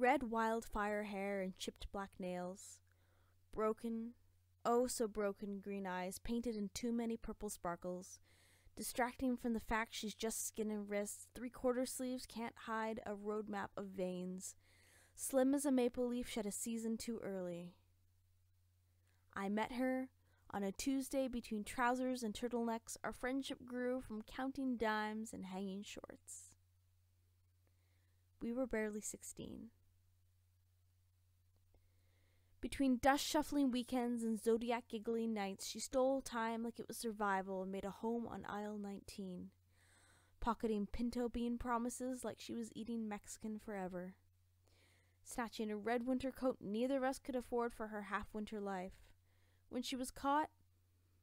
Red wildfire hair and chipped black nails. Broken, oh so broken green eyes painted in too many purple sparkles, distracting from the fact she's just skin and wrists. Three quarter sleeves can't hide a road map of veins. Slim as a maple leaf shed a season too early. I met her on a Tuesday between trousers and turtlenecks. Our friendship grew from counting dimes and hanging shorts. We were barely 16. Between dust shuffling weekends and zodiac giggling nights, she stole time like it was survival and made a home on aisle 19, pocketing pinto bean promises like she was eating Mexican forever, snatching a red winter coat neither of us could afford for her half winter life. When she was caught,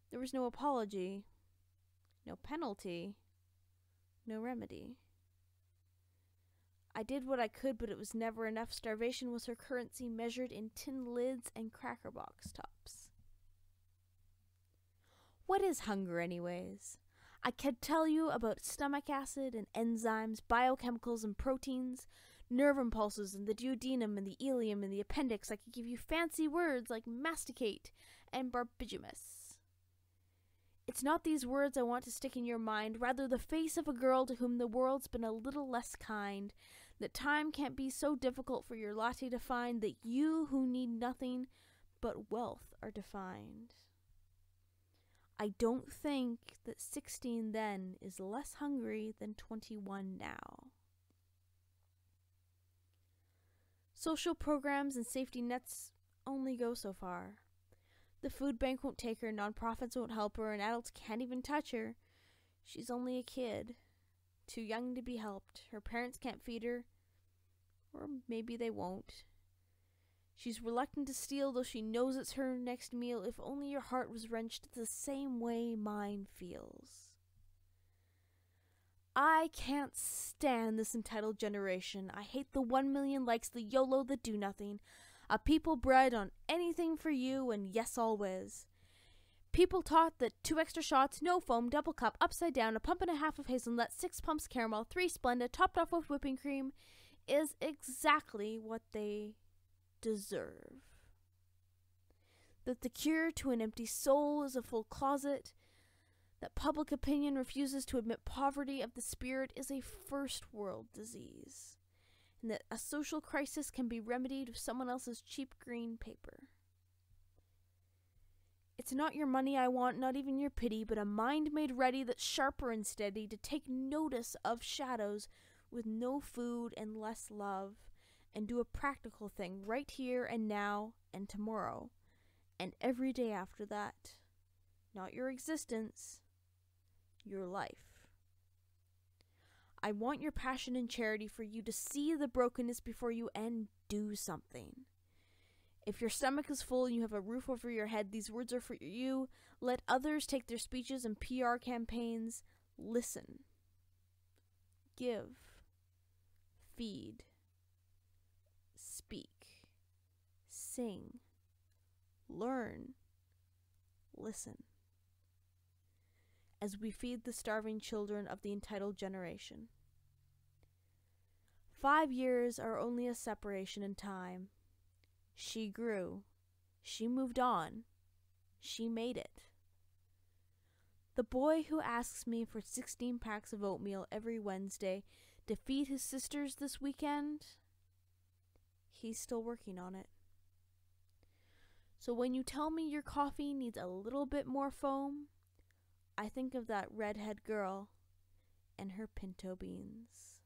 there was no apology, no penalty, no remedy. I did what I could, but it was never enough. Starvation was her currency, measured in tin lids and cracker box tops. What is hunger, anyways? I could tell you about stomach acid and enzymes, biochemicals and proteins, nerve impulses and the duodenum and the ileum and the appendix. I could give you fancy words like masticate and borborygmus. It's not these words I want to stick in your mind, rather the face of a girl to whom the world's been a little less kind, that time can't be so difficult for your latte to find that you who need nothing but wealth are defined. I don't think that 16 then is less hungry than 21 now. Social programs and safety nets only go so far. The food bank won't take her, nonprofits won't help her, and adults can't even touch her. She's only a kid too young to be helped. Her parents can't feed her, or maybe they won't. She's reluctant to steal, though she knows it's her next meal. If only your heart was wrenched the same way mine feels. I can't stand this entitled generation. I hate the one million likes, the YOLO, the do nothing. A people bred on anything for you and yes always. People taught that two extra shots, no foam, double cup, upside down, a pump and a half of hazelnut, six pumps caramel, three Splenda, topped off with whipping cream, is exactly what they deserve. That the cure to an empty soul is a full closet, that public opinion refuses to admit poverty of the spirit is a first world disease, and that a social crisis can be remedied with someone else's cheap green paper. It's not your money I want, not even your pity, but a mind made ready that's sharper and steady to take notice of shadows with no food and less love, and do a practical thing right here and now and tomorrow, and every day after that. Not your existence, your life. I want your passion and charity for you to see the brokenness before you and do something. If your stomach is full and you have a roof over your head, these words are for you. Let others take their speeches and PR campaigns. Listen. Give. Feed. Speak. Sing. Learn. Listen. As we feed the starving children of the entitled generation. Five years are only a separation in time she grew. She moved on. She made it. The boy who asks me for 16 packs of oatmeal every Wednesday to feed his sisters this weekend, he's still working on it. So when you tell me your coffee needs a little bit more foam, I think of that redhead girl and her pinto beans.